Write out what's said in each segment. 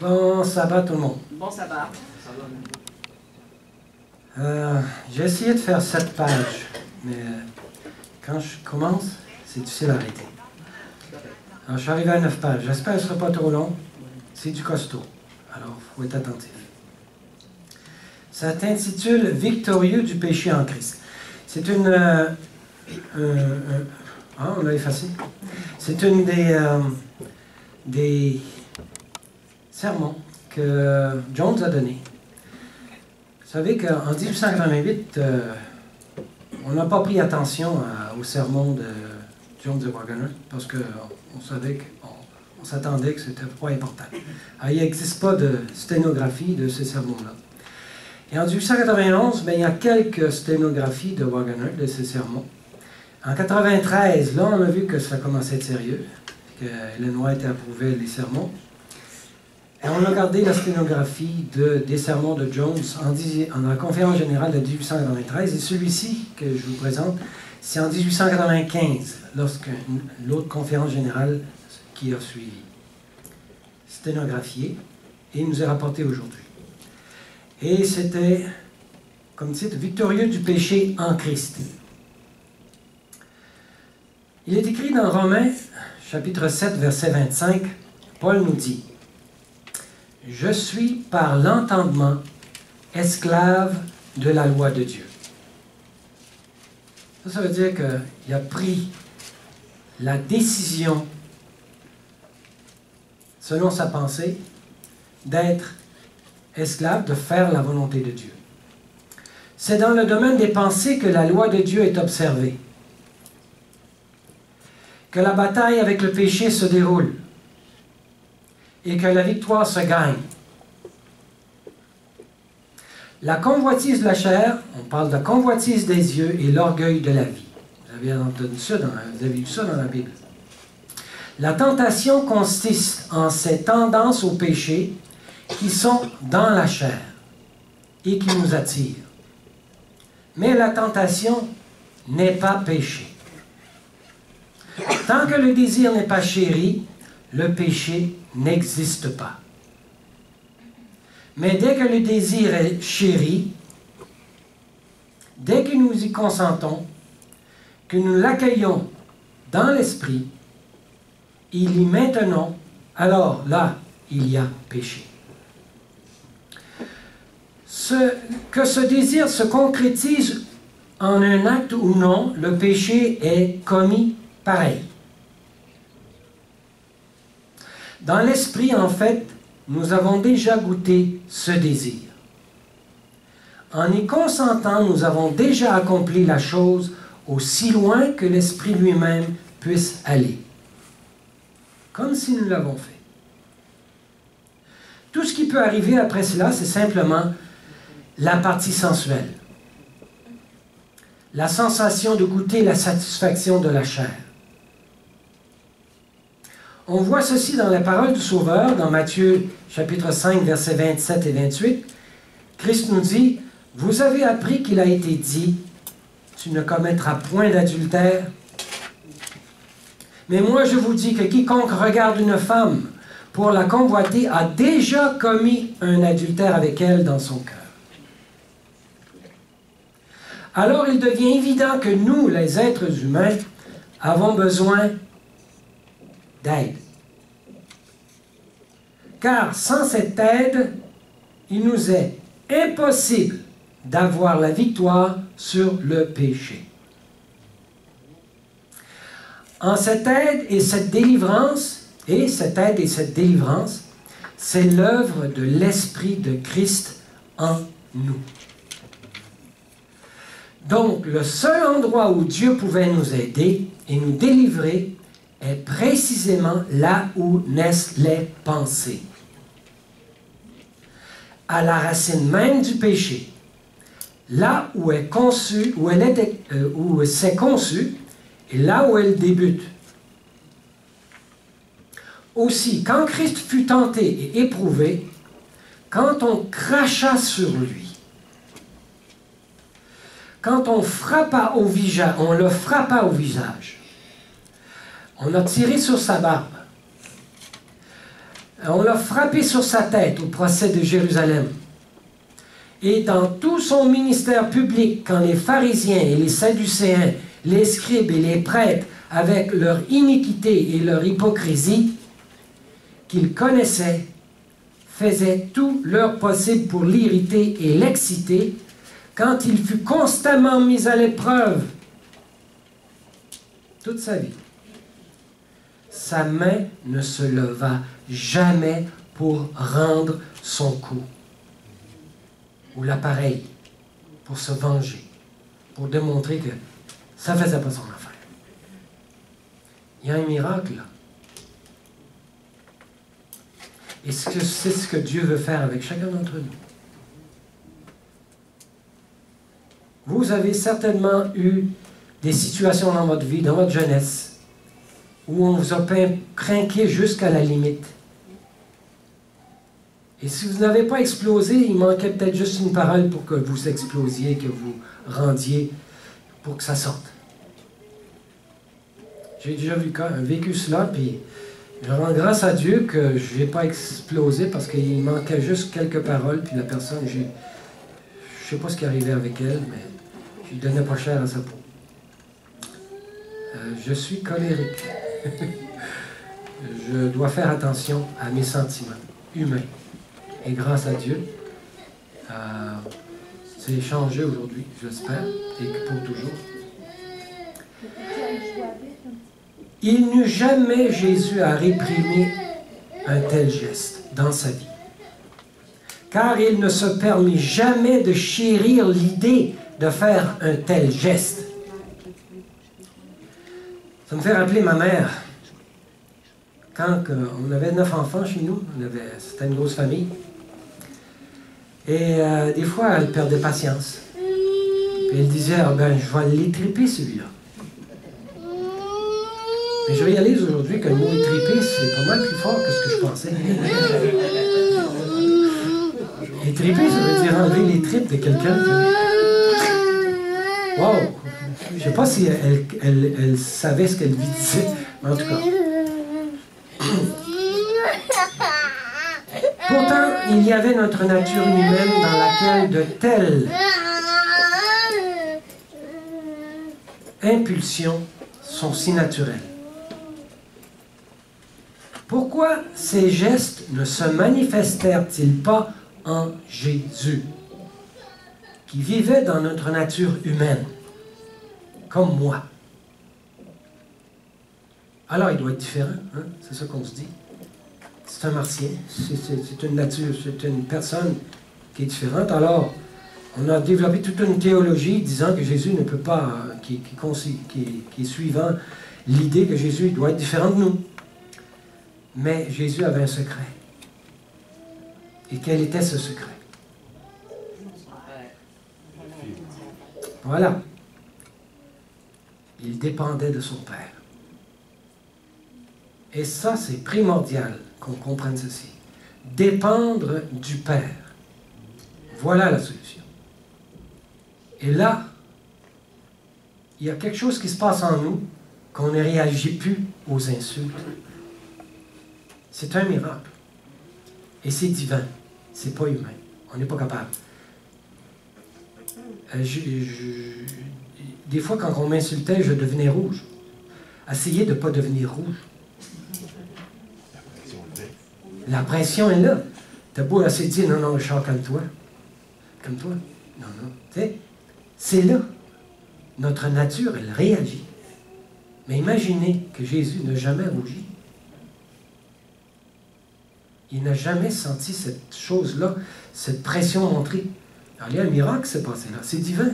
Bon sabbat tout le monde. Bon sabbat. Euh, J'ai essayé de faire sept pages, mais euh, quand je commence, c'est difficile à arrêter. Alors, je suis arrivé à neuf pages. J'espère que ce ne sera pas trop long. C'est du costaud. Alors, il faut être attentif. Ça s'intitule Victorieux du péché en Christ. C'est une. euh, euh, euh, ah, on l'a effacé. C'est une des, euh, des sermons que Jones a donné. Vous savez qu'en 1888, euh, on n'a pas pris attention à- au sermon de Jones de Wagner parce qu'on on savait qu'on on s'attendait que c'était pas important. Il n'existe pas de sténographie de ces sermons-là. Et en 1891, ben, il y a quelques sténographies de Wagner, de ces sermons. En 93, là, on a vu que ça commençait à être sérieux, que Hélène White approuvait les sermons. Et on a regardé la sténographie de, des sermons de Jones en, la conférence générale de 1893. Et celui-ci que je vous présente, c'est en 1895, lorsque l'autre conférence générale qui a suivi. Sténographié, et il nous est rapporté aujourd'hui. Et c'était, comme titre, Victorieux du péché en Christ. Il est écrit dans Romains, chapitre 7, verset 25, Paul nous dit Je suis par l'entendement esclave de la loi de Dieu. Ça, veut dire qu'il a pris la décision, selon sa pensée, d'être esclave, de faire la volonté de Dieu. C'est dans le domaine des pensées que la loi de Dieu est observée, que la bataille avec le péché se déroule et que la victoire se gagne. La convoitise de la chair, on parle de convoitise des yeux et l'orgueil de la vie. Vous avez entendu ça dans, vous avez vu ça dans la Bible. La tentation consiste en ces tendances au péché qui sont dans la chair et qui nous attirent. Mais la tentation n'est pas péché. Tant que le désir n'est pas chéri, le péché n'existe pas. Mais dès que le désir est chéri, dès que nous y consentons, que nous l'accueillons dans l'esprit, il y maintenons, alors là, il y a péché. Que ce désir se concrétise en un acte ou non, le péché est commis pareil. Dans l'esprit, en fait, nous avons déjà goûté ce désir. En y consentant, nous avons déjà accompli la chose aussi loin que l'esprit lui-même puisse aller. Comme si nous l'avons fait. Tout ce qui peut arriver après cela, c'est simplement la partie sensuelle. La sensation de goûter la satisfaction de la chair. On voit ceci dans la parole du Sauveur, dans Matthieu chapitre 5, versets 27 et 28. Christ nous dit, Vous avez appris qu'il a été dit, Tu ne commettras point d'adultère. Mais moi je vous dis que quiconque regarde une femme pour la convoiter a déjà commis un adultère avec elle dans son cœur. Alors il devient évident que nous, les êtres humains, avons besoin d'aide. Car sans cette aide, il nous est impossible d'avoir la victoire sur le péché. En cette aide et cette délivrance, et cette aide et cette délivrance, c'est l'œuvre de l'Esprit de Christ en nous. Donc, le seul endroit où Dieu pouvait nous aider et nous délivrer est précisément là où naissent les pensées. À la racine même du péché, là où est où elle est, euh, c'est conçu, et là où elle débute. Aussi, quand Christ fut tenté et éprouvé, quand on cracha sur lui, quand on frappa au visage, on le frappa au visage, on a tiré sur sa barbe, On l'a frappé sur sa tête au procès de Jérusalem. Et dans tout son ministère public, quand les pharisiens et les sadducéens, les scribes et les prêtres, avec leur iniquité et leur hypocrisie, qu'ils connaissaient, faisaient tout leur possible pour l'irriter et l'exciter, quand il fut constamment mis à l'épreuve toute sa vie, sa main ne se leva jamais pour rendre son coup, ou l'appareil, pour se venger, pour démontrer que ça ne faisait pas son affaire. Il y a un miracle là. Et c'est ce que Dieu veut faire avec chacun d'entre nous. Vous avez certainement eu des situations dans votre vie, dans votre jeunesse, où on vous a craqué jusqu'à la limite. Et si vous n'avez pas explosé, il manquait peut-être juste une parole pour que vous explosiez, que vous rendiez, pour que ça sorte. J'ai déjà vécu cela, puis je rends grâce à Dieu que je n'ai pas explosé parce qu'il manquait juste quelques paroles, puis la personne, je ne sais pas ce qui arrivait avec elle, mais je ne donnais pas cher à sa peau. Euh, je suis colérique. je dois faire attention à mes sentiments humains. Et grâce à Dieu, euh, c'est changé aujourd'hui, j'espère, et pour toujours. Il n'eut jamais Jésus à réprimer un tel geste dans sa vie. Car il ne se permit jamais de chérir l'idée de faire un tel geste. Ça me fait rappeler ma mère. Quand on avait neuf enfants chez nous, c'était une grosse famille. Et euh, des fois, elle perdait patience. Puis elle disait, ah ben, je vais l'étriper celui-là. Mais je réalise aujourd'hui que le mot étriper, c'est pas mal plus fort que ce que je pensais. étriper, ça veut dire enlever les tripes de quelqu'un. Wow! Je ne sais pas si elle, savait ce qu'elle disait, mais en tout cas. Pourtant, il y avait notre nature humaine dans laquelle de telles impulsions sont si naturelles. Pourquoi ces gestes ne se manifestèrent-ils pas en Jésus, qui vivait dans notre nature humaine, comme moi? Alors il doit être différent, hein? c'est ça qu'on se dit. C'est un martien, c'est une nature, c'est une personne qui est différente. Alors, on a développé toute une théologie disant que Jésus ne peut pas, qui, qui, qui est suivant l'idée que Jésus doit être différent de nous. Mais Jésus avait un secret. Et quel était ce secret? Voilà. Il dépendait de son Père. Et ça, c'est primordial qu'on comprenne ceci. Dépendre du Père. Voilà la solution. Et là, il y a quelque chose qui se passe en nous qu'on ne réagit plus aux insultes, c'est un miracle. Et c'est divin. C'est pas humain. On n'est pas capable. Euh, des fois, quand on m'insultait, je devenais rouge. Essayez de ne pas devenir rouge. La pression est là. T'as beau de dire non, non, Richard, comme toi. Comme toi. Non, non. C'est là. Notre nature, elle réagit. Mais imaginez que Jésus n'a jamais rougi. Il n'a jamais senti cette chose-là, cette pression montrée. Alors, il y a un miracle qui s'est passé là. C'est divin.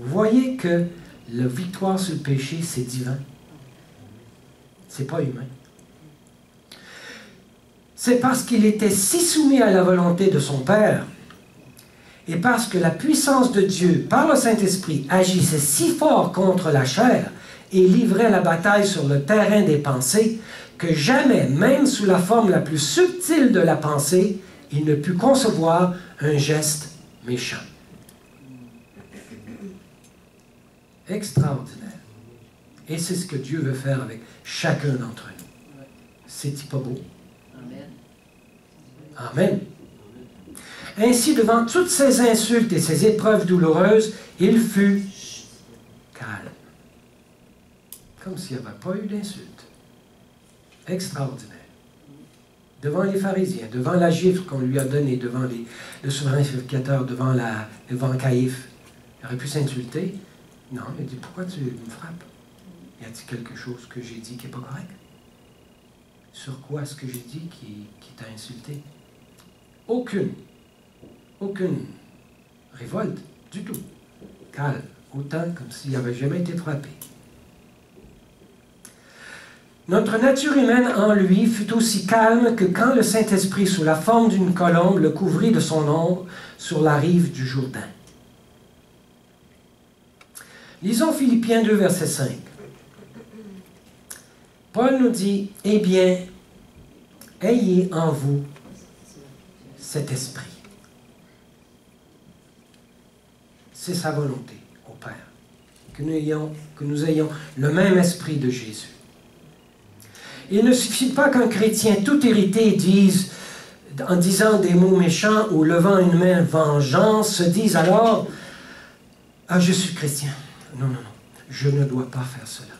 Vous voyez que la victoire sur le péché, c'est divin. C'est pas humain. C'est parce qu'il était si soumis à la volonté de son Père et parce que la puissance de Dieu, par le Saint-Esprit, agissait si fort contre la chair et livrait la bataille sur le terrain des pensées, que jamais, même sous la forme la plus subtile de la pensée, il ne put concevoir un geste méchant. Extraordinaire. Et c'est ce que Dieu veut faire avec chacun d'entre nous. C'est pas beau? Amen. Ainsi, devant toutes ces insultes et ces épreuves douloureuses, il fut calme. Comme s'il n'y avait pas eu d'insultes. Extraordinaire. Devant les pharisiens, devant la gifle qu'on lui a donnée, devant les, le souverain sacrificateur, devant, la, devant Caïphe, il aurait pu s'insulter. Non, il dit Pourquoi tu me frappes? Y a-t-il quelque chose que j'ai dit qui n'est pas correct? Sur quoi est-ce que j'ai dit qui, qui t'a insulté? Aucune. Aucune révolte du tout. Calme, autant comme s'il n'avait jamais été frappé. Notre nature humaine en lui fut aussi calme que quand le Saint-Esprit, sous la forme d'une colombe, le couvrit de son ombre sur la rive du Jourdain. Lisons Philippiens 2, verset 5. Paul nous dit, Eh bien, ayez en vous cet esprit. C'est sa volonté au Père, que nous, ayons, le même esprit de Jésus. Il ne suffit pas qu'un chrétien tout hérité dise, en disant des mots méchants ou levant une main vengeance, se dise alors, ah, je suis chrétien. Non, non, non, je ne dois pas faire cela.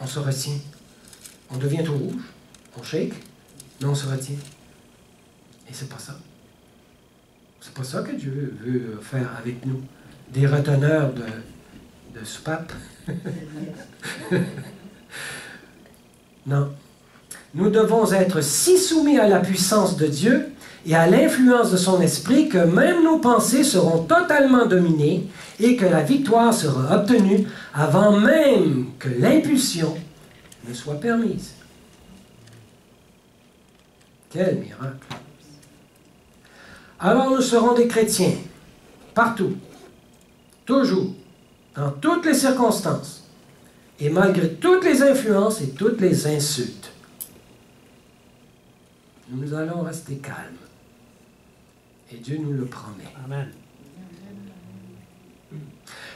On se retient. On devient tout rouge. On shake. Non, on se retient. Et c'est pas ça. C'est pas ça que Dieu veut faire avec nous. Des reteneurs de, de soupape. non. Nous devons être si soumis à la puissance de Dieu et à l'influence de son esprit que même nos pensées seront totalement dominées et que la victoire sera obtenue avant même que l'impulsion ne soit permise. Quel miracle. Alors nous serons des chrétiens, partout, toujours, dans toutes les circonstances, et malgré toutes les influences et toutes les insultes. Nous allons rester calmes. Et Dieu nous le promet. Amen.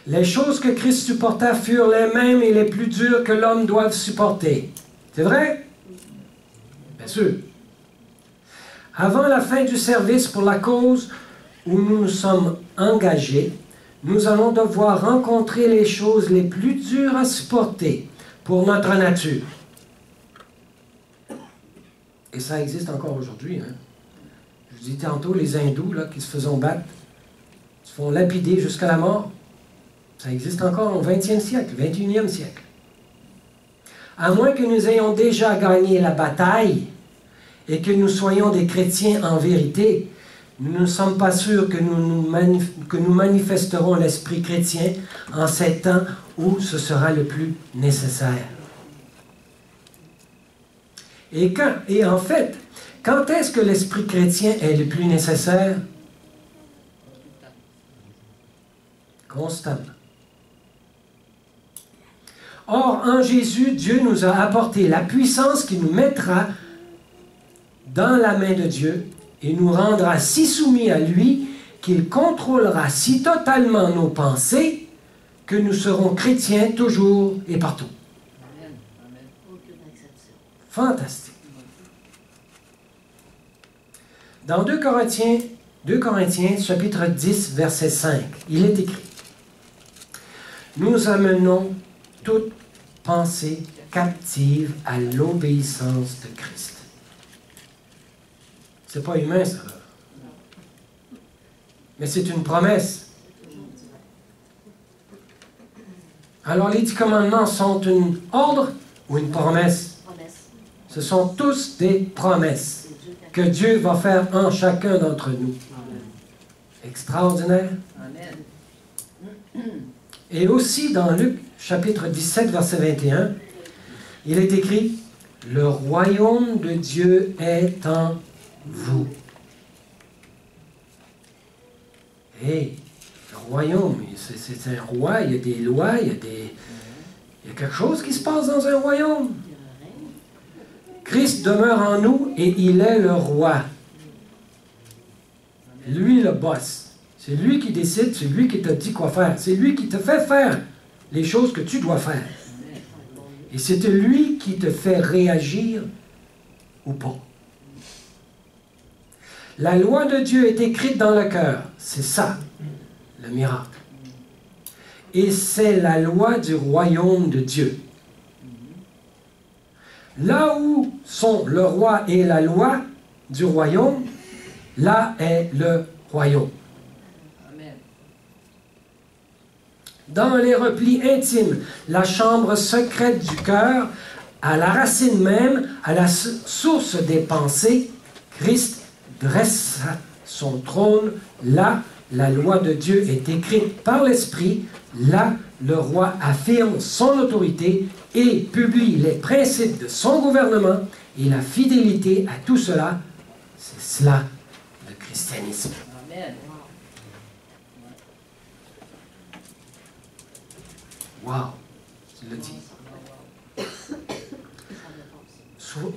Les choses que Christ supporta furent les mêmes et les plus dures que l'homme doit supporter. C'est vrai? Bien sûr. Avant la fin du service pour la cause où nous nous sommes engagés, nous allons devoir rencontrer les choses les plus dures à supporter pour notre nature. Et ça existe encore aujourd'hui. Hein? Je dis tantôt, les hindous là, qui se font battre, se font lapider jusqu'à la mort. Ça existe encore au 20e siècle, 21e siècle. À moins que nous ayons déjà gagné la bataille et que nous soyons des chrétiens en vérité, nous ne sommes pas sûrs que nous, manifesterons l'esprit chrétien en ces temps où ce sera le plus nécessaire. Et, et en fait, quand est-ce que l'esprit chrétien est le plus nécessaire? Constamment. Or, en Jésus, Dieu nous a apporté la puissance qui nous mettra dans la main de Dieu et nous rendra si soumis à lui qu'il contrôlera si totalement nos pensées que nous serons chrétiens toujours et partout. Fantastique. Dans 2 Corinthiens, 2 Corinthiens, chapitre 10, verset 5, il est écrit Nous amenons toute pensée captive à l'obéissance de Christ. C'est pas humain, ça. Mais c'est une promesse. Alors, les dix commandements sont un ordre ou une promesse? Ce sont tous des promesses que Dieu va faire en chacun d'entre nous. Extraordinaire. Et aussi dans Luc chapitre 17, verset 21, il est écrit, Le royaume de Dieu est en vous. Hé, le royaume, c'est un roi, il y a des lois, il y a, des, il y a quelque chose qui se passe dans un royaume. Christ demeure en nous et il est le roi. Lui le boss. C'est lui qui décide, c'est lui qui te dit quoi faire. C'est lui qui te fait faire les choses que tu dois faire. Et c'est lui qui te fait réagir ou pas. La loi de Dieu est écrite dans le cœur. C'est ça, le miracle. Et c'est la loi du royaume de Dieu. Là où sont le roi et la loi du royaume, là est le royaume. Dans les replis intimes, la chambre secrète du cœur, à la racine même, à la source des pensées, Christ dresse son trône. Là, la loi de Dieu est écrite par l'Esprit. Là, le roi affirme son autorité et publie les principes de son gouvernement et la fidélité à tout cela. C'est cela le christianisme. Amen. Wow, tu l'as dit.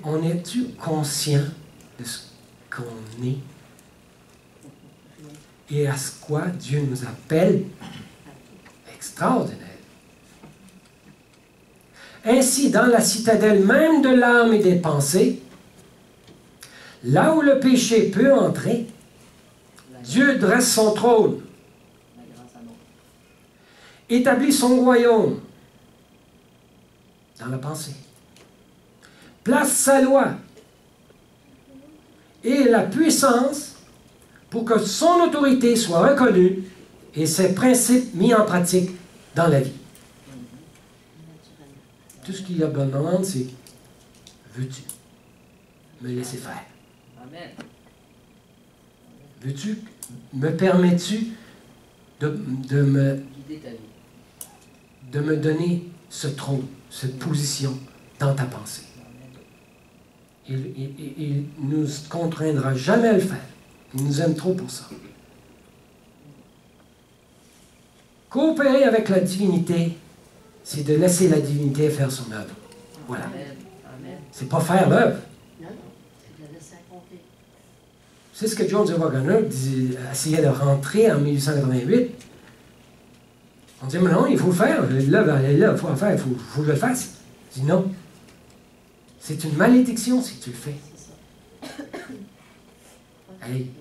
On est-tu conscient de ce qu'on est? Et à ce quoi Dieu nous appelle? Extraordinaire. Ainsi, dans la citadelle même de l'âme et des pensées, là où le péché peut entrer, Dieu dresse son trône, établit son royaume dans la pensée, place sa loi et la puissance pour que son autorité soit reconnue et ses principes mis en pratique dans la vie. Tout ce qu'il y a demande, c'est veux-tu me laisser faire? Amen. Veux-tu, me permets-tu de, me, de me donner ce trône, cette position dans ta pensée? Il ne nous contraindra jamais à le faire. Il nous aime trop pour ça. Coopérer avec la divinité, c'est de laisser la divinité faire son œuvre. Voilà. C'est pas faire l'œuvre. C'est ce que George Wagner essayait de rentrer en 1888. On dit, mais non, il faut le faire. L'œuvre, elle est là, il faut le faire, il faut, faut, que je le fasse. Il dit non. C'est une malédiction si tu le fais. Hey.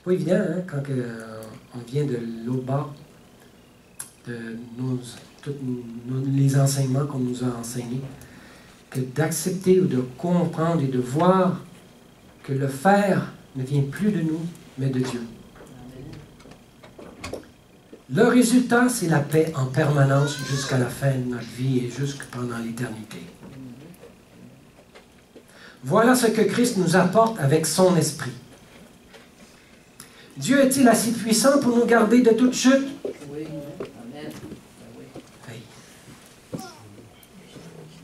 C'est pas évident, hein, quand euh, on vient de l'autre bord de tous les enseignements qu'on nous a enseignés, que d'accepter ou de comprendre et de voir que le faire ne vient plus de nous, mais de Dieu. Le résultat, c'est la paix en permanence jusqu'à la fin de notre vie et jusque pendant l'éternité. Voilà ce que Christ nous apporte avec son esprit. Dieu est-il assez puissant pour nous garder de toute chute?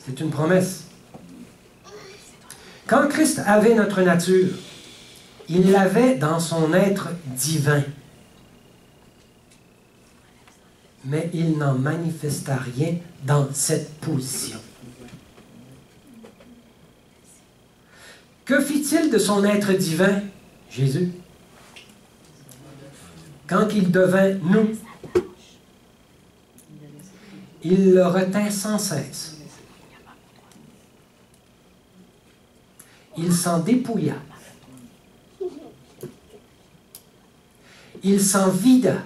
C'est une promesse. Quand Christ avait notre nature, il l'avait dans son être divin. Mais il n'en manifesta rien dans cette position. Que fit-il de son être divin, Jésus, quand il devint nous? Il le retint sans cesse il s'en dépouilla. Il s'en vida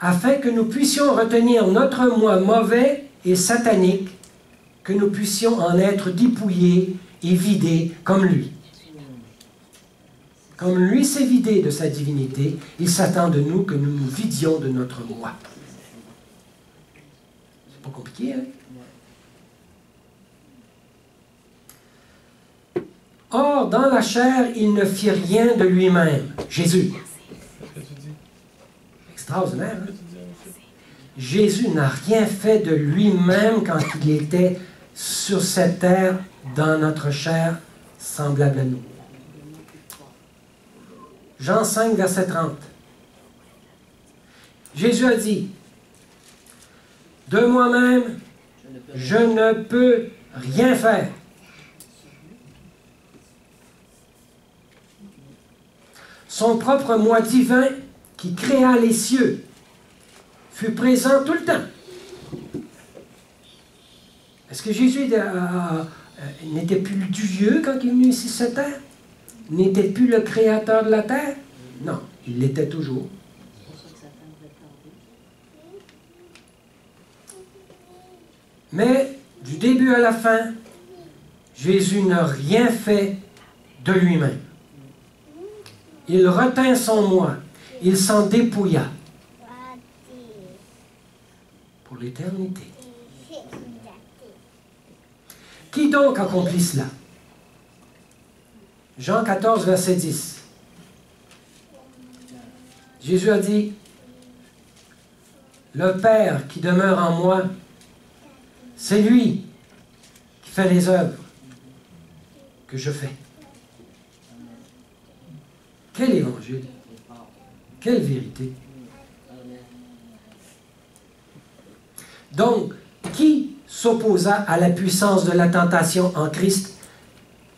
afin que nous puissions retenir notre moi mauvais et satanique, que nous puissions en être dépouillés et vidés comme lui. Comme lui s'est vidé de sa divinité, il s'attend de nous que nous nous vidions de notre moi. C'est pas compliqué, hein? Or, dans la chair, il ne fit rien de lui-même. Jésus. Extraordinaire. Hein? Jésus n'a rien fait de lui-même quand il était sur cette terre, dans notre chair, semblable à nous. Jean 5, verset 30. Jésus a dit, De moi-même, je ne peux rien faire. son propre moi divin qui créa les cieux, fut présent tout le temps. Est-ce que Jésus euh, n'était plus Dieu quand il est venu ici sur terre? N'était plus le créateur de la terre? Non, il l'était toujours. Mais du début à la fin, Jésus n'a rien fait de lui-même. Il retint son moi. Il s'en dépouilla pour l'éternité. Qui donc accomplit cela? Jean 14, verset 10. Jésus a dit, le Père qui demeure en moi, c'est lui qui fait les œuvres que je fais. Quel évangile Quelle vérité Donc, qui s'opposa à la puissance de la tentation en Christ,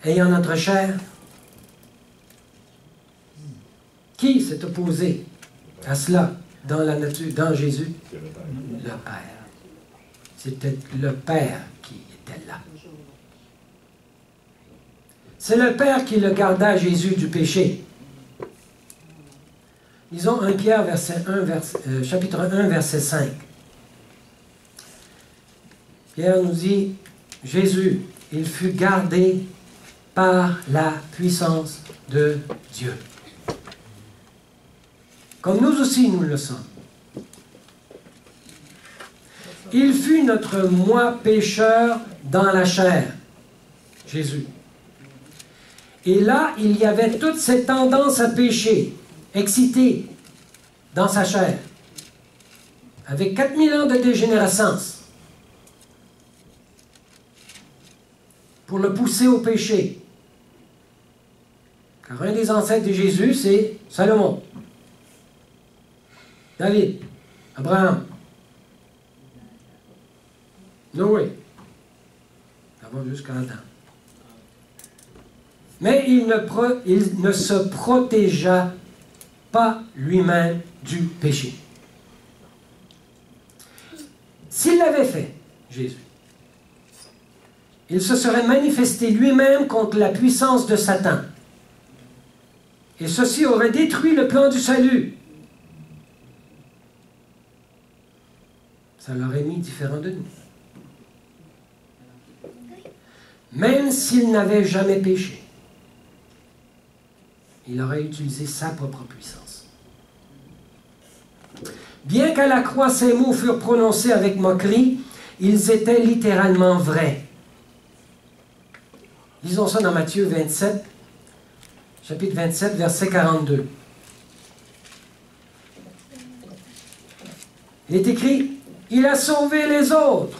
ayant notre chair Qui s'est opposé à cela dans la nature, dans Jésus? Le Père. C'était le Père qui était là. C'est le Père qui le garda Jésus du péché. Lisons 1 Pierre, verset 1, euh, chapitre 1, verset 5. Pierre nous dit, Jésus, il fut gardé par la puissance de Dieu. Comme nous aussi nous le sommes. Il fut notre moi pécheur dans la chair, Jésus. Et là, il y avait toutes ces tendances à pécher, excité dans sa chair, avec 4000 ans de dégénérescence, pour le pousser au péché. Car un des ancêtres de Jésus, c'est Salomon, David, Abraham, Noé. Ça va jusqu'à temps. Mais il ne, il ne se protégea pas lui-même du péché. S'il l'avait fait, Jésus, il se serait manifesté lui-même contre la puissance de Satan. Et ceci aurait détruit le plan du salut. Ça l'aurait mis différent de nous. Même s'il n'avait jamais péché il aurait utilisé sa propre puissance. Bien qu'à la croix ces mots furent prononcés avec moquerie, ils étaient littéralement vrais. Lisons ça dans Matthieu 27, chapitre 27, verset 42. Il est écrit, il a sauvé les autres.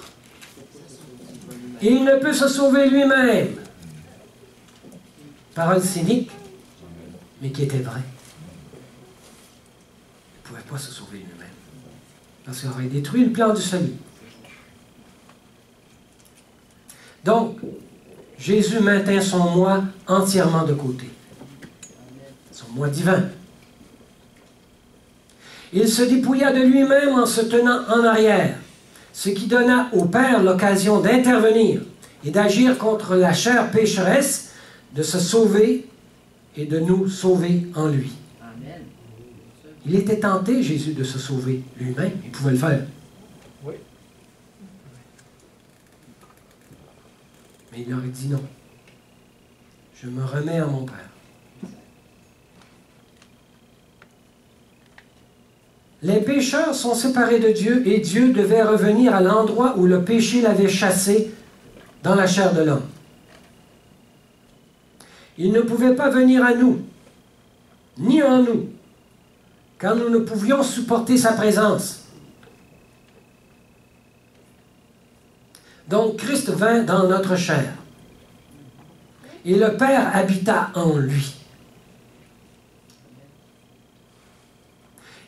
Et il ne peut se sauver lui-même. Parole cynique, mais qui était vrai. Il ne pouvait pas se sauver lui-même. Parce qu'il aurait détruit le plan du salut. Donc, Jésus maintint son moi entièrement de côté. Son moi divin. Il se dépouilla de lui-même en se tenant en arrière, ce qui donna au Père l'occasion d'intervenir et d'agir contre la chair pécheresse, de se sauver et de nous sauver en lui. Il était tenté, Jésus, de se sauver lui-même. Il pouvait le faire. Oui. Mais il aurait dit non. Je me remets à mon Père. Les pécheurs sont séparés de Dieu et Dieu devait revenir à l'endroit où le péché l'avait chassé dans la chair de l'homme. Il ne pouvait pas venir à nous, ni en nous, car nous ne pouvions supporter sa présence. Donc Christ vint dans notre chair. Et le Père habita en lui.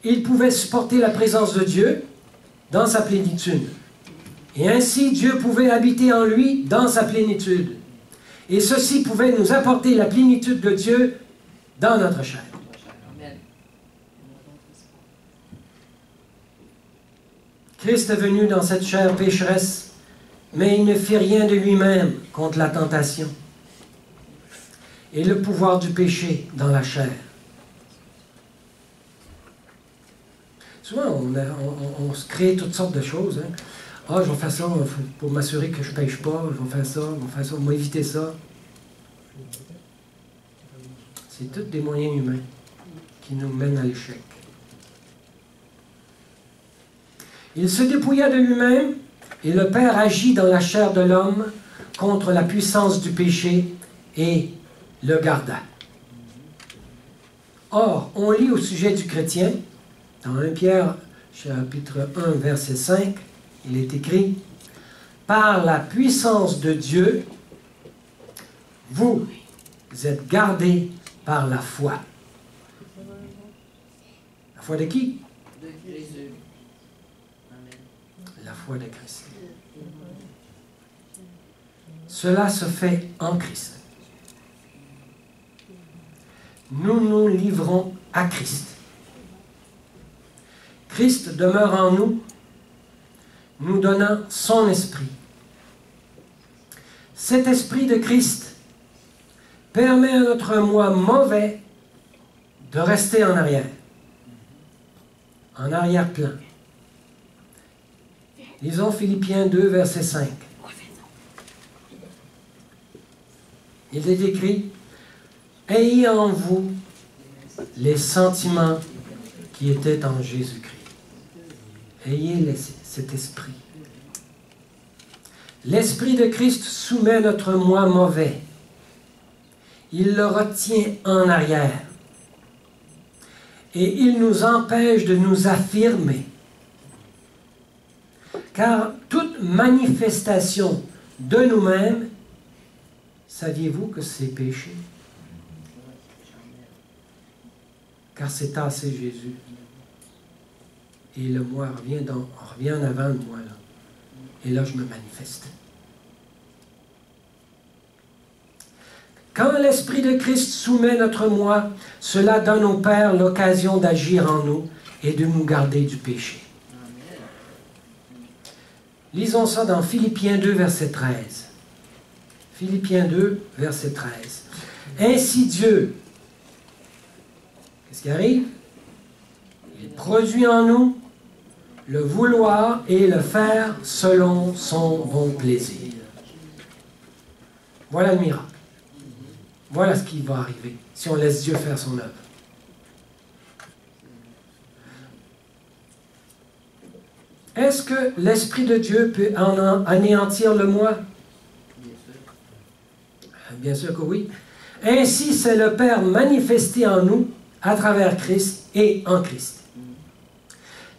Il pouvait supporter la présence de Dieu dans sa plénitude. Et ainsi Dieu pouvait habiter en lui dans sa plénitude. Et ceci pouvait nous apporter la plénitude de Dieu dans notre chair. Christ est venu dans cette chair pécheresse mais il ne fit rien de lui-même contre la tentation et le pouvoir du péché dans la chair. Souvent, on, se crée toutes sortes de choses. Hein. Ah, je vais faire ça pour m'assurer que je ne pêche pas, je vais faire ça, je vais faire ça, éviter ça. C'est tous des moyens humains qui nous mènent à l'échec. Il se dépouilla de lui-même et le Père agit dans la chair de l'homme contre la puissance du péché et le garda. Or, on lit au sujet du chrétien, dans 1 Pierre chapitre 1 verset 5, il est écrit, Par la puissance de Dieu, vous êtes gardés par la foi. La foi de qui? De Jésus. La foi de Christ. Cela se fait en Christ. Nous nous livrons à Christ. Christ demeure en nous, nous donnant son esprit. Cet esprit de Christ permet à notre moi mauvais de rester en arrière, en arrière-plan. Lisons Philippiens 2, verset 5. Il est écrit, Ayez en vous les sentiments qui étaient en Jésus-Christ. Ayez cet esprit. L'esprit de Christ soumet notre moi mauvais il le retient en arrière. Et il nous empêche de nous affirmer. Car toute manifestation de nous-mêmes, saviez-vous que c'est péché? Car c'est assez Jésus. Et le moi revient, revient en avant de moi. Et là, je me manifeste. Quand l'Esprit de Christ soumet notre moi, cela donne au Père l'occasion d'agir en nous et de nous garder du péché. Lisons ça dans Philippiens 2, verset 13. Philippiens 2, verset 13. Ainsi Dieu, qu'est-ce qui arrive? Il produit en nous le vouloir et le faire selon son bon plaisir. Voilà le miracle. Voilà ce qui va arriver si on laisse Dieu faire son œuvre. Est-ce que l'Esprit de Dieu peut en anéantir le moi? Bien sûr que oui. Ainsi, c'est le Père manifesté en nous à travers Christ et en Christ.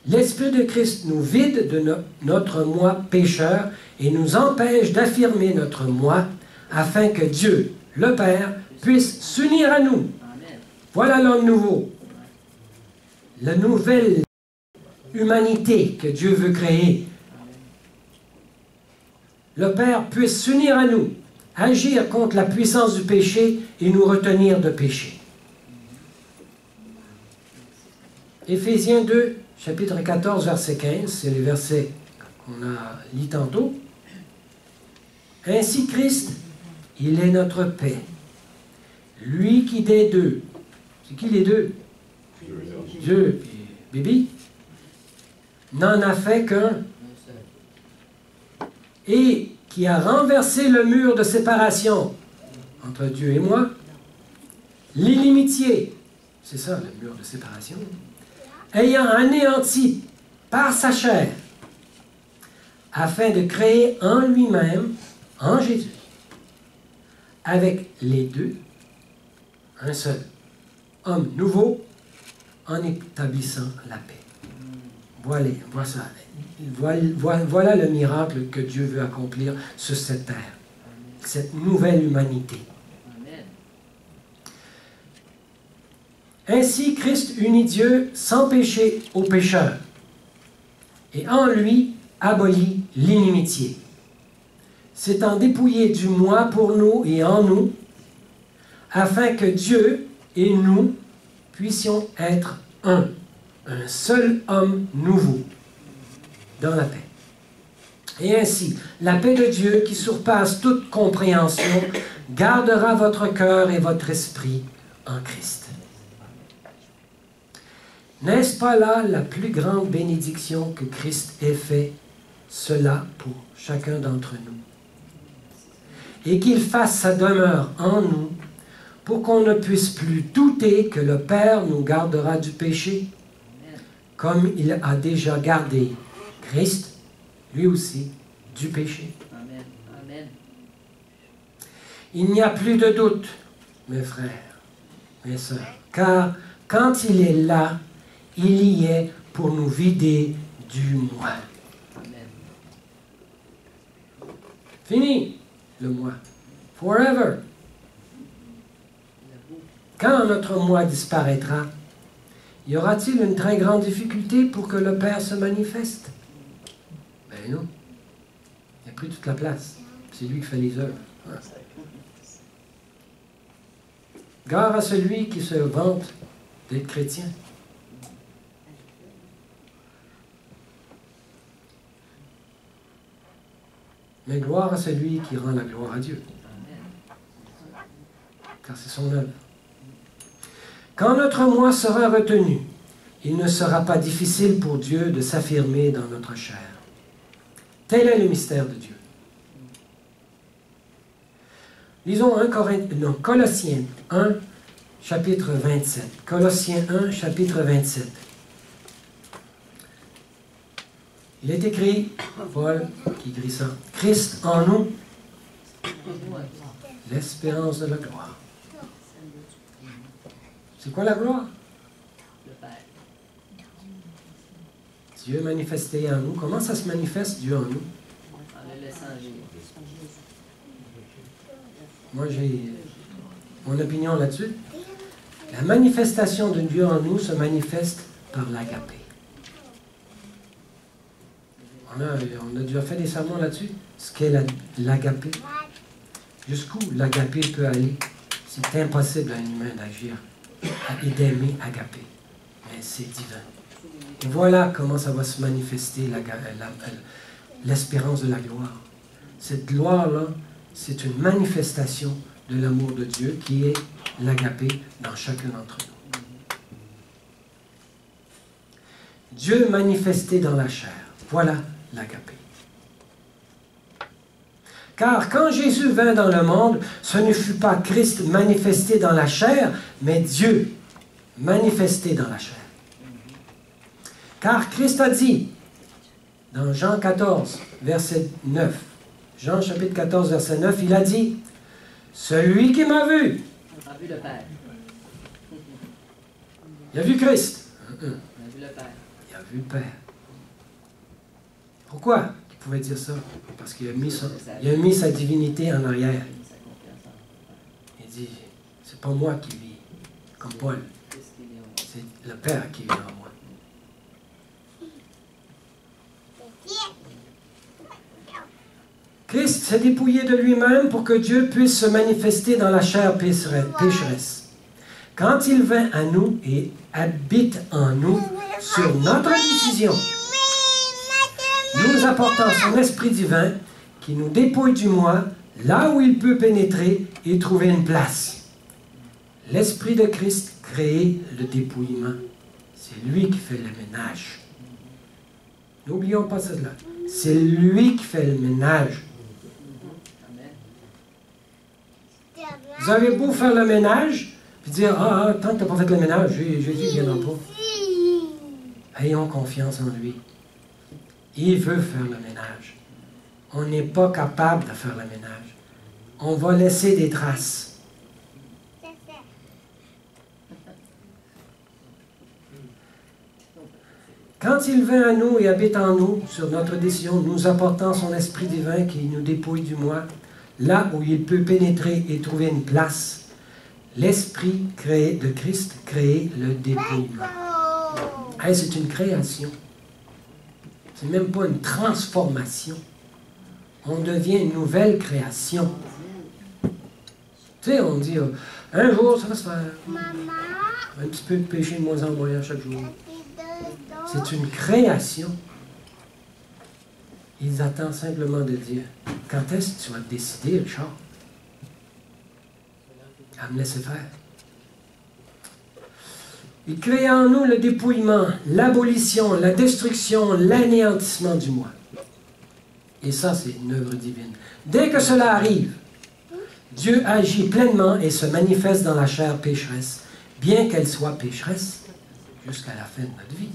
L'Esprit de Christ nous vide de notre moi pécheur et nous empêche d'affirmer notre moi afin que Dieu, le Père, puisse s'unir à nous. Voilà l'homme nouveau. La nouvelle humanité que Dieu veut créer. Le Père puisse s'unir à nous, agir contre la puissance du péché et nous retenir de péché. Éphésiens 2, chapitre 14, verset 15, c'est le verset qu'on a lu tantôt. Ainsi Christ il est notre paix. Lui qui des deux. C'est qui les deux? Dieu et Bibi. N'en a fait qu'un. Et qui a renversé le mur de séparation entre Dieu et moi. L'inimitié. C'est ça le mur de séparation. Ayant anéanti par sa chair afin de créer en lui-même, en Jésus, avec les deux, un seul homme nouveau, en établissant la paix. Voilà, voilà, voilà le miracle que Dieu veut accomplir sur cette terre, cette nouvelle humanité. Ainsi, Christ unit Dieu sans péché aux pécheurs et en lui abolit l'inimitié s'étant dépouillé du moi pour nous et en nous, afin que Dieu et nous puissions être un, un seul homme nouveau dans la paix. Et ainsi, la paix de Dieu qui surpasse toute compréhension gardera votre cœur et votre esprit en Christ. N'est-ce pas là la plus grande bénédiction que Christ ait fait cela pour chacun d'entre nous? Et qu'il fasse sa demeure en nous pour qu'on ne puisse plus douter que le Père nous gardera du péché, comme il a déjà gardé Christ, lui aussi, du péché. Amen. Il n'y a plus de doute, mes frères, mes sœurs, car quand il est là, il y est pour nous vider du moi. Fini le moi. Forever. Quand notre moi disparaîtra, y aura-t-il une très grande difficulté pour que le Père se manifeste? Ben non. Il n'y a plus toute la place. C'est lui qui fait les œuvres. Gare à celui qui se vante d'être chrétien. Mais gloire à celui qui rend la gloire à Dieu. Car c'est son œuvre. Quand notre moi sera retenu, il ne sera pas difficile pour Dieu de s'affirmer dans notre chair. Tel est le mystère de Dieu. Lisons 1 non, Colossiens 1, chapitre 27. Colossiens 1, chapitre 27. Il est écrit, Paul qui écrit ça, Christ en nous, l'espérance de la gloire. C'est quoi la gloire? Dieu manifesté en nous. Comment ça se manifeste, Dieu en nous? Moi, j'ai mon opinion là-dessus. La manifestation de Dieu en nous se manifeste par l'agapé. On a, déjà fait des sermons là-dessus. Ce qu'est l'agapé. Jusqu'où l'agapé peut aller. C'est impossible à un humain d'agir et d'aimer agapé. Mais c'est divin. Et voilà comment ça va se manifester l'espérance de la gloire. Cette gloire-là, c'est une manifestation de l'amour de Dieu qui est l'agapé dans chacun d'entre nous. Dieu manifesté dans la chair. Voilà l'agapé. Car quand Jésus vint dans le monde, ce ne fut pas Christ manifesté dans la chair, mais Dieu manifesté dans la chair. Car Christ a dit, dans Jean 14, verset 9, Jean chapitre 14, verset 9, il a dit, Celui qui m'a vu, a vu le Père. Il a vu Christ. Il a vu le Père. Il a vu le Père. Pourquoi il pouvait dire ça? Parce qu'il a, mis sa divinité en arrière. Il dit, c'est pas moi qui vis, comme Paul. C'est le Père qui vit en moi. Christ s'est dépouillé de lui-même pour que Dieu puisse se manifester dans la chair pécheresse. Quand il vint à nous et habite en nous sur notre décision, nous apportant son Esprit divin qui nous dépouille du moi là où il peut pénétrer et trouver une place. L'Esprit de Christ crée le dépouillement. C'est lui qui fait le ménage. N'oublions pas cela. C'est lui qui fait le ménage. Vous avez beau faire le ménage, puis dire Ah, ah tant que tu n'as pas fait le ménage, Jésus ne viendra pas. Ayons confiance en lui. Il veut faire le ménage. On n'est pas capable de faire le ménage. On va laisser des traces. Quand il vient à nous et habite en nous, sur notre décision, nous apportant son Esprit divin qui nous dépouille du moi, là où il peut pénétrer et trouver une place, l'Esprit de Christ crée le dépouillement. c'est une création. C'est même pas une transformation. On devient une nouvelle création. Tu sais, on dit, euh, un jour, ça va se faire. Un petit peu de péché de moins en moins chaque jour. C'est une création. Ils attendent simplement de dire Quand est-ce que tu vas te décider, Richard? À me laisser faire. Il crée en nous le dépouillement, l'abolition, la destruction, l'anéantissement du moi. Et ça, c'est une œuvre divine. Dès que cela arrive, Dieu agit pleinement et se manifeste dans la chair pécheresse, bien qu'elle soit pécheresse jusqu'à la fin de notre vie.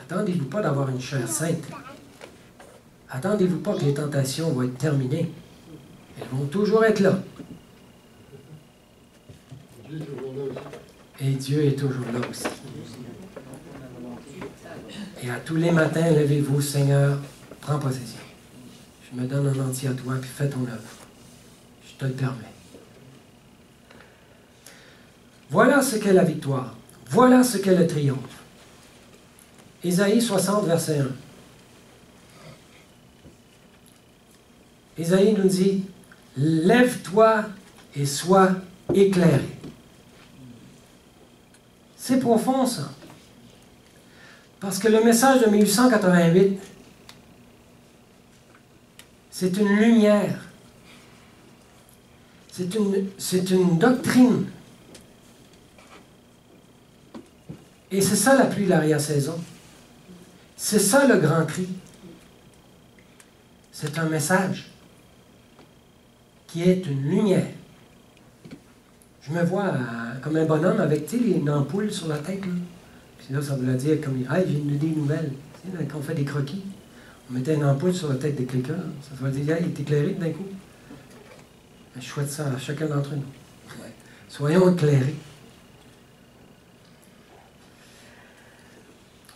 Attendez-vous pas d'avoir une chair sainte. Attendez-vous pas que les tentations vont être terminées. Elles vont toujours être là. Et Dieu est toujours là aussi. Et à tous les matins, levez-vous, Seigneur, prends possession. Je me donne en entier à toi, puis fais ton œuvre. Je te le permets. Voilà ce qu'est la victoire. Voilà ce qu'est le triomphe. Ésaïe 60, verset 1. Ésaïe nous dit, Lève-toi et sois éclairé. C'est profond ça. Parce que le message de 1888, c'est une lumière. C'est une, c'est une doctrine. Et c'est ça la pluie, l'arrière-saison. C'est ça le grand cri. C'est un message qui est une lumière. Je me vois euh, comme un bonhomme avec une ampoule sur la tête. Puis là, ça veut dire comme il hey, j'ai des nouvelles. quand on fait des croquis, on mettait une ampoule sur la tête de quelqu'un. Ça veut dire il est éclairé d'un coup. Je souhaite ça à chacun d'entre nous. Soyons éclairés.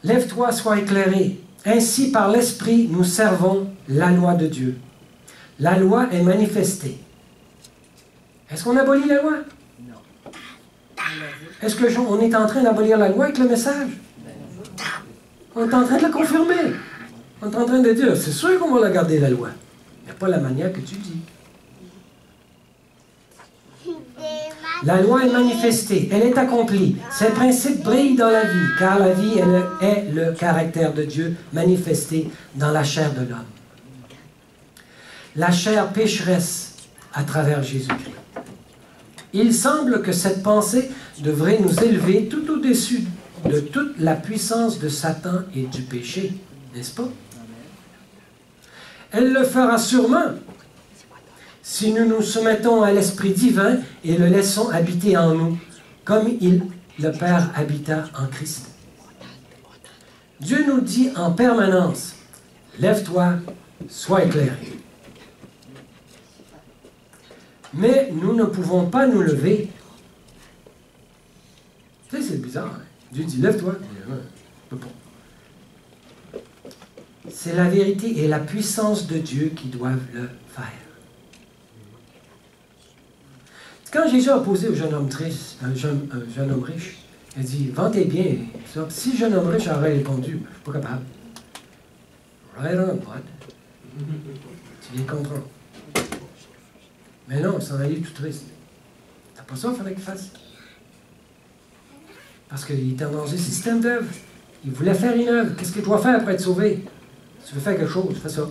Lève-toi, sois éclairé. Ainsi, par l'Esprit, nous servons la loi de Dieu. La loi est manifestée. Est-ce qu'on abolit la loi? Est-ce que on est en train d'abolir la loi avec le message? On est en train de la confirmer. On est en train de dire, c'est sûr qu'on va la garder, la loi. Mais pas la manière que tu dis. La loi est manifestée, elle est accomplie. Ses principes brillent dans la vie, car la vie est le caractère de Dieu manifesté dans la chair de l'homme. La chair pécheresse à travers Jésus-Christ. Il semble que cette pensée devrait nous élever tout au-dessus de toute la puissance de Satan et du péché, n'est-ce pas? Elle le fera sûrement si nous nous soumettons à l'Esprit divin et le laissons habiter en nous, comme il, le Père habita en Christ. Dieu nous dit en permanence, lève-toi, sois éclairé. Mais nous ne pouvons pas nous lever. C'est bizarre. Hein. Dieu dit, lève-toi. C'est la vérité et la puissance de Dieu qui doivent le faire. Quand Jésus a posé au jeune homme triste, un jeune, homme riche, il dit Ventez bien. Si le jeune homme riche aurait répondu Je suis pas capable. Right on, Tu viens. Mais non, il s'en allait tout triste. C'est pas ça qu'il fallait qu'il fasse. Parce qu'il était en danger système d'œuvre. Il voulait faire une œuvre. Qu'est-ce qu'il doit faire pour être sauvé Tu veux faire quelque chose, fais ça.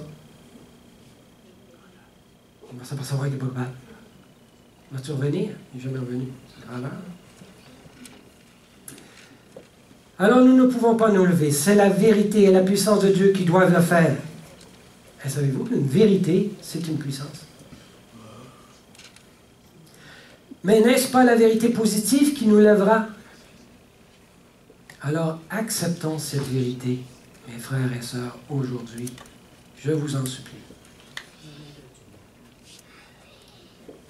Il va s'apercevoir qu'il n'est pas capable. Vas-tu revenir? Il n'est jamais revenu. Alors nous ne pouvons pas nous lever. C'est la vérité et la puissance de Dieu qui doivent le faire. Et savez-vous qu'une vérité, c'est une puissance? Mais n'est-ce pas la vérité positive qui nous lèvera? Alors acceptons cette vérité, mes frères et sœurs, aujourd'hui. Je vous en supplie.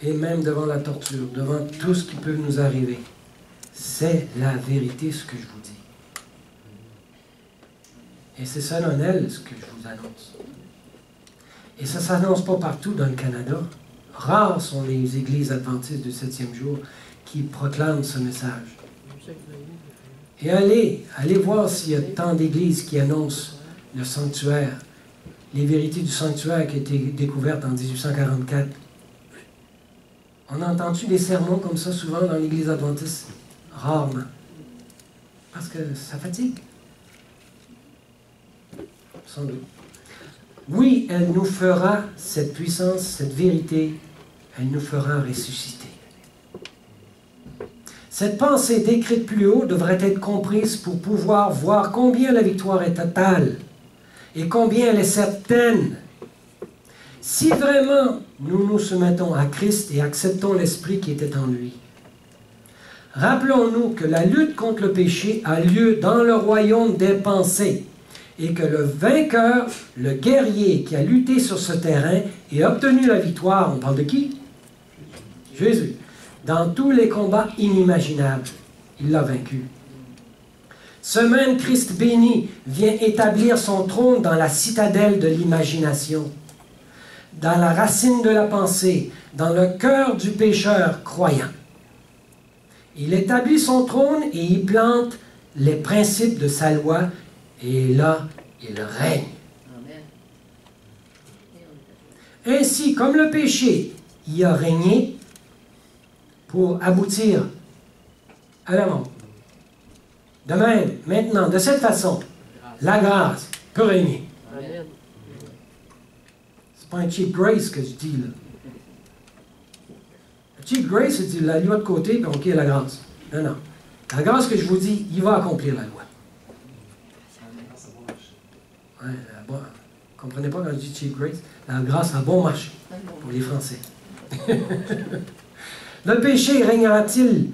et même devant la torture, devant tout ce qui peut nous arriver. C'est la vérité ce que je vous dis. Et c'est solennel ce que je vous annonce. Et ça ne s'annonce pas partout dans le Canada. Rares sont les églises adventistes du septième jour qui proclament ce message. Et allez, allez voir s'il y a tant d'églises qui annoncent le sanctuaire, les vérités du sanctuaire qui a été découverte en 1844 on a entendu des sermons comme ça souvent dans l'Église adventiste? Rarement. Parce que ça fatigue. Sans doute. Oui, elle nous fera, cette puissance, cette vérité, elle nous fera ressusciter. Cette pensée décrite plus haut devrait être comprise pour pouvoir voir combien la victoire est totale et combien elle est certaine. Si vraiment nous nous soumettons à Christ et acceptons l'Esprit qui était en lui, rappelons-nous que la lutte contre le péché a lieu dans le royaume des pensées et que le vainqueur, le guerrier qui a lutté sur ce terrain et obtenu la victoire, on parle de qui? Jésus dans tous les combats inimaginables. Il l'a vaincu. Ce même Christ béni vient établir son trône dans la citadelle de l'imagination, dans la racine de la pensée, dans le cœur du pécheur croyant. Il établit son trône et y plante les principes de sa loi, et là, il règne. Ainsi, comme le péché y a régné, pour aboutir à la mort. De même, maintenant, de cette façon, la grâce peut régner. C'est pas un cheap grace que je dis là. Le cheap grace, c'est la loi de côté, puis OK, la grâce. Non, non. La grâce que je vous dis, il va accomplir la loi. Ouais, bon, comprenez pas quand je dis cheap grace? La grâce a bon marché pour les Français. Le péché régnera-t-il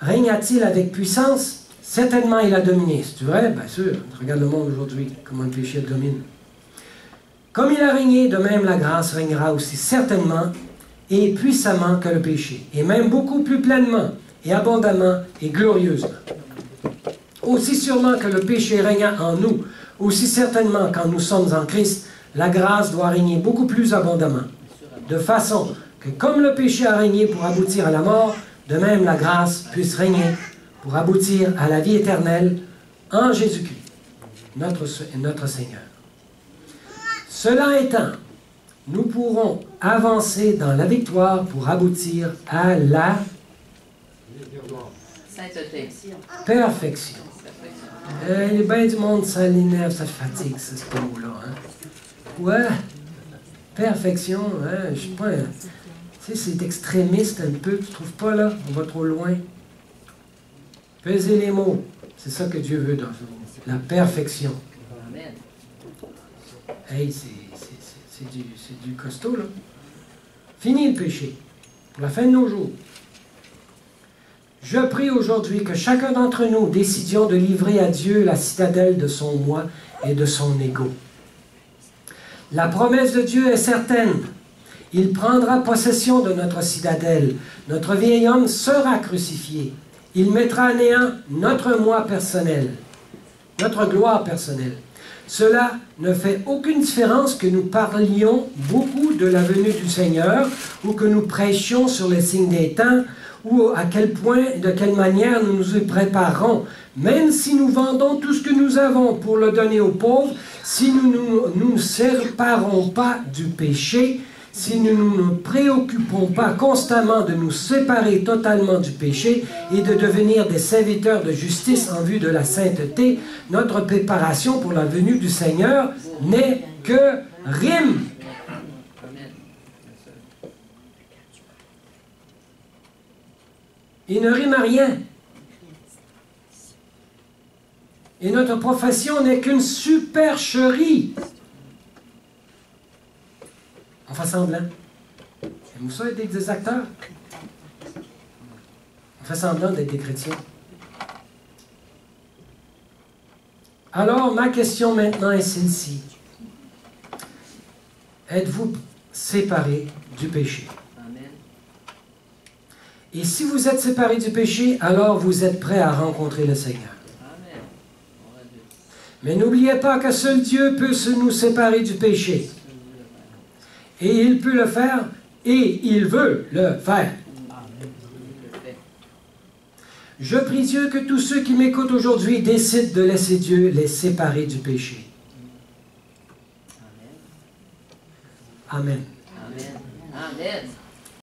régna-t-il avec puissance? Certainement, il a dominé. C'est vrai? Bien sûr. Regarde le monde aujourd'hui, comment le péché domine. Comme il a régné, de même la grâce régnera aussi certainement et puissamment que le péché, et même beaucoup plus pleinement et abondamment et glorieusement. Aussi sûrement que le péché régna en nous, aussi certainement quand nous sommes en Christ, la grâce doit régner beaucoup plus abondamment, de façon comme le péché a régné pour aboutir à la mort, de même la grâce puisse régner pour aboutir à la vie éternelle en Jésus-Christ, notre, notre Seigneur. Cela étant, nous pourrons avancer dans la victoire pour aboutir à la perfection. Euh, il y bien du monde, ça l'énerve, ça fatigue, ce mot-là. Hein? Ouais, perfection, hein? je suis pas c'est extrémiste un peu, tu trouves pas là? On va trop loin. Pesez les mots. C'est ça que Dieu veut dans vous. La perfection. Hey, c'est du, du costaud, là. Fini le péché. Pour la fin de nos jours. Je prie aujourd'hui que chacun d'entre nous décidions de livrer à Dieu la citadelle de son moi et de son ego. La promesse de Dieu est certaine. Il prendra possession de notre citadelle. Notre vieil homme sera crucifié. Il mettra à néant notre moi personnel, notre gloire personnelle. Cela ne fait aucune différence que nous parlions beaucoup de la venue du Seigneur ou que nous prêchions sur les signes des temps ou à quel point, de quelle manière nous nous préparons. Même si nous vendons tout ce que nous avons pour le donner aux pauvres, si nous ne nous, nous séparons pas du péché, si nous ne nous préoccupons pas constamment de nous séparer totalement du péché et de devenir des serviteurs de justice en vue de la sainteté, notre préparation pour la venue du Seigneur n'est que rime. Il ne rime à rien. Et notre profession n'est qu'une supercherie. On fait semblant. Aimez-vous ça des acteurs? On fait semblant d'être des chrétiens. Alors, ma question maintenant est celle-ci. Êtes-vous séparés du péché? Et si vous êtes séparés du péché, alors vous êtes prêts à rencontrer le Seigneur. Mais n'oubliez pas que seul Dieu peut se nous séparer du péché. Et il peut le faire et il veut le faire. Je prie Dieu que tous ceux qui m'écoutent aujourd'hui décident de laisser Dieu les séparer du péché. Amen.